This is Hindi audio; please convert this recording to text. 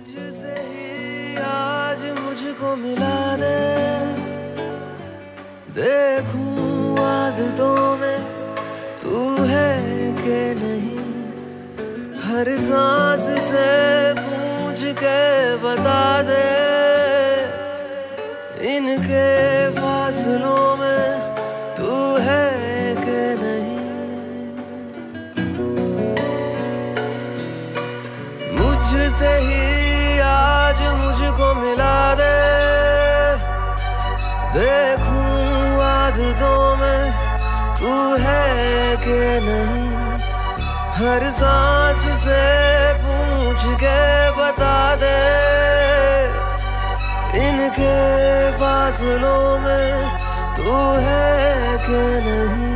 तुझसे ही आज मुझको मिला दे। देखूँ आदतों में तू है के नहीं। हर सांस से पूछ के बता दे। इनके फासलों में तू है के नहीं। मुझसे ही के नहीं। हर सांस से पूछ के बता दे। इनके फासलों में तू है के नहीं?